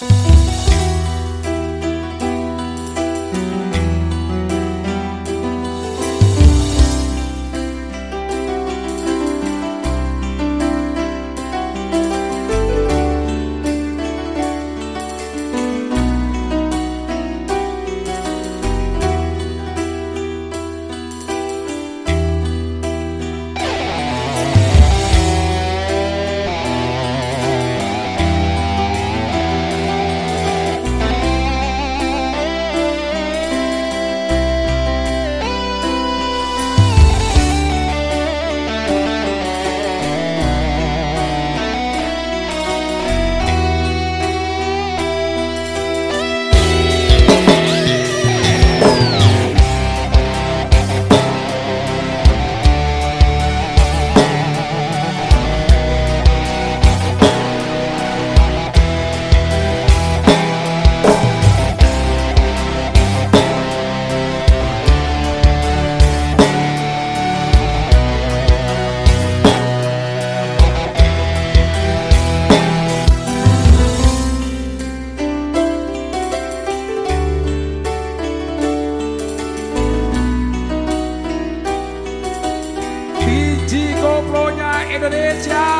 Biji Indonesia.